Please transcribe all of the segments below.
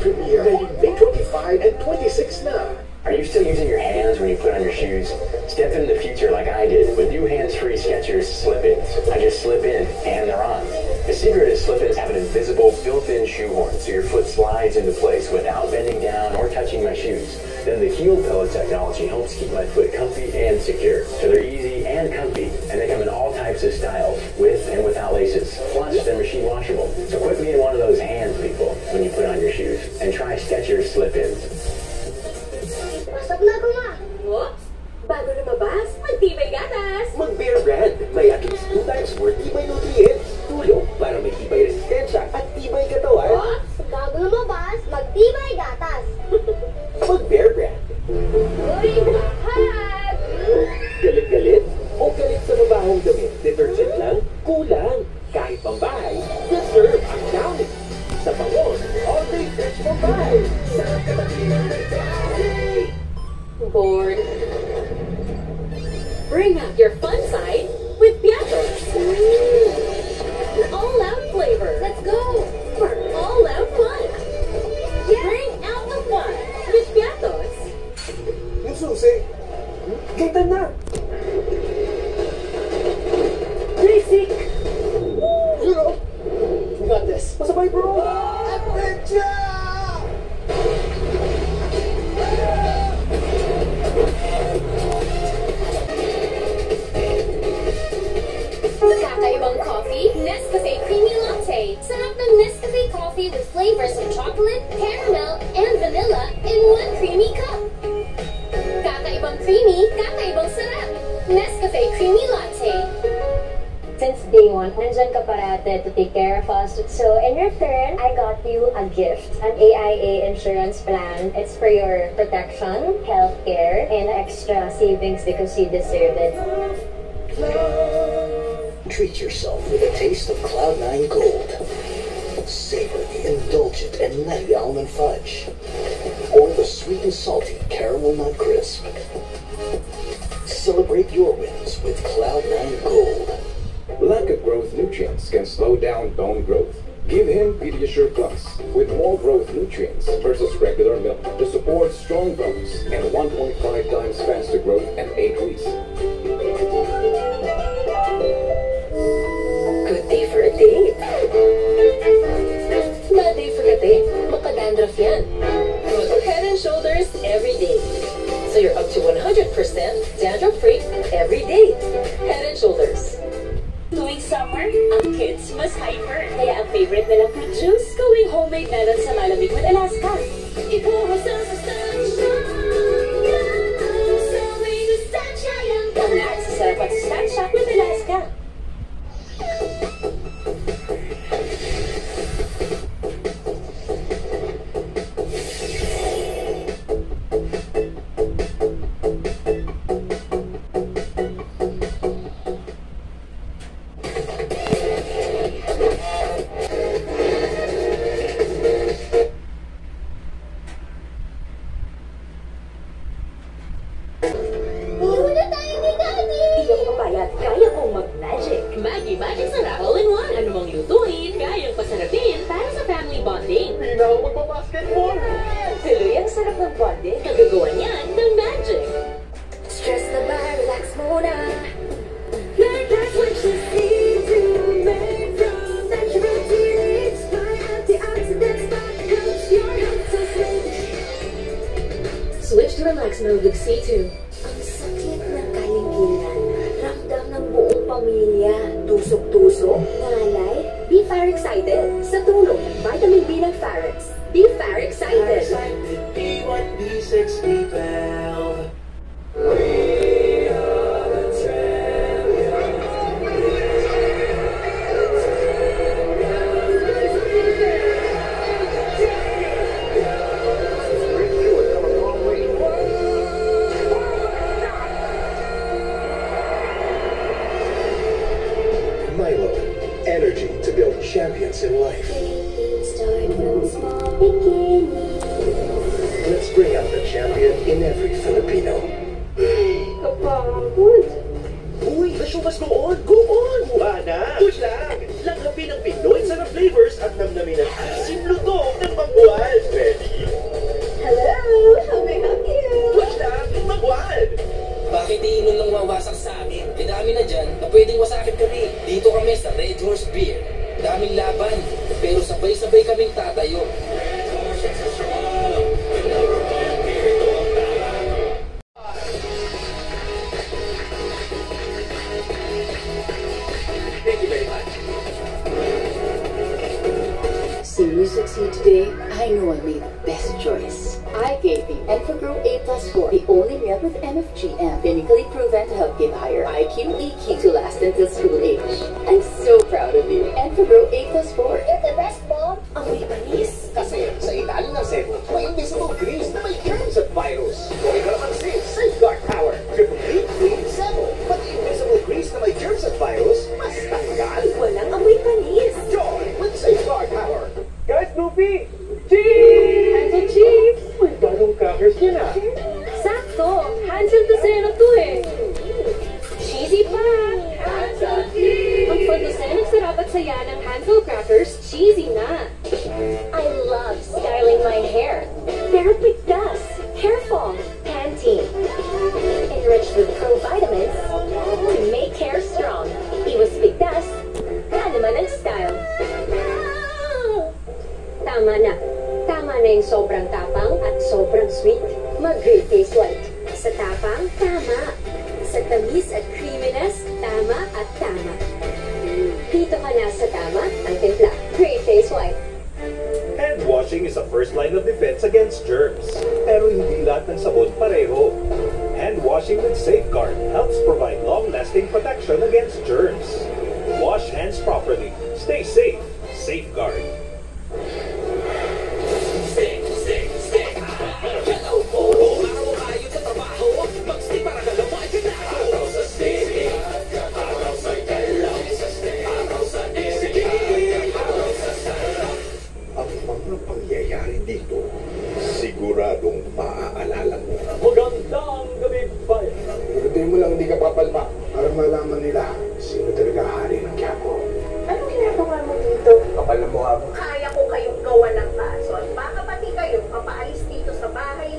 Premiere, May 25 and 26 now. Are you still using your hands when you put on your shoes? Step into the future like I did with new hands-free Skechers slip-ins. I just slip in and they're on. The secret is slip-ins have an invisible built-in shoe horn so your foot slides into place without bending down or touching my shoes. Then the heel pillow technology helps keep my foot comfy and secure. So they're easy Pasok na. Whoops! Bago lumabas, magtibay gatas! Mag-Bear Brand. May at least 2 times more tibay nutrients. Nescafe coffee with flavors of chocolate, caramel, and vanilla in one creamy cup. Kakaibang creamy, kakaibang sarap. Nescafe Creamy Latte. Since day one, nandyan ka parate to take care of us. So, in return, I got you a gift. An AIA insurance plan. It's for your protection, healthcare, and extra savings because you deserve it. Treat yourself with a taste of Cloud9 Gold. Savor the indulgent and nutty almond fudge. Or the sweet and salty caramel nut crisp. Celebrate your wins with Cloud9 Gold. Lack of growth nutrients can slow down bone growth. Give him Pediasure Plus with more growth nutrients versus regular milk to support strong bones and 1.5 times faster growth Shoulders. Tuwing summer, ang kids mas hyper. Kaya ang favorite nilang fruit juice, gawing homemade melon sa malamig with Alaska. Ipuro sa magbabasketball. Tuloy ang sarap ng bonding. Kagagawa niyan ng magic. Stress na ba? Relax muna. That's what you see to make from natural tears. My antioxidants that helps your health so sweet. Switch to relax mode with C2. Ang sakit ng kalinginan. Ramdam ng buong pamilya. Tusok-tusok. Ngalay. Be far excited. Sa tulong, vitamin B ng Farex. Be far excited. B1, B6, B12. Milo. Energy to build champions in life. Start from small beginning. Let's bring out the champion in every Filipino. Kapagod. Uy, the show must go on. Go on! Buha! Push! Kaming tatayo. Thank you very much. Seeing you succeed today, I know I made the best choice. I gave the EnfaGrow A Plus 4, the only milk with MFGM, clinically proven to help give higher IQ, EQ to last until school age. I'm so proud of you. EnfaGrow A Plus 4. You're the best, Mom. Amoy panis. Kasi sa ilalim ng sebo, may invisible grease na may germs at virus. May kalamansi, safeguard power, triple clean invisible grease na may germs at virus, mas tanggal. Walang amoy panis. With safeguard power. Guys, Snoopy! Cheese! Hansel Cheese! May bagong crackers niya ah. na. Sakto! Hansel to Zero 2! Dito ka na sa tama, ang timpla. Great taste white. Hand washing is a first line of defense against germs. Pero hindi lahat ng sabon pareho. Hand washing with Safeguard helps provide long-lasting protection against germs. Wash hands properly. Stay safe.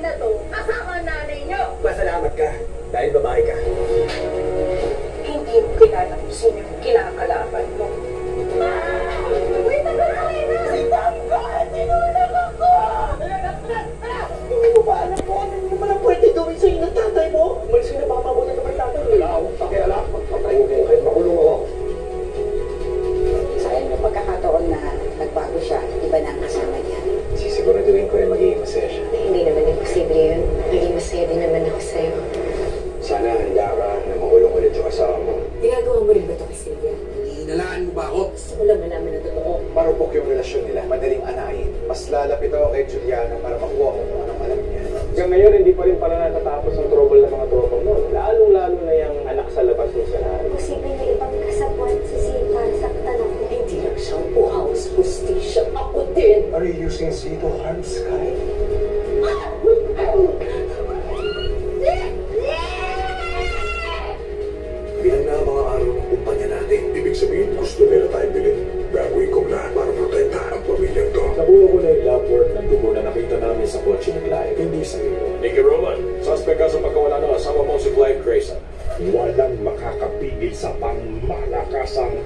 Na to kasama nanay nyo. Masalamat ka dahil babae ka. Lalapit ako kay Juliana para makuha ko kung anong alam niya. Hanggang ngayon, hindi pa rin pala natatapos ang trouble ng mga tropa mo. Lalong-lalo na yung anak sa labas ni Sanari. Posible na ibang kasabwat si Zay para saktan ako. Hindi lang siyang buhaws, hustisya. Ako din. Are you using Z to harm Sky? Iyo. Nicky Roman, suspect ka sa pagkawala ng asawa mo si Clive Grayson. Walang makakapigil sa pangmalakasang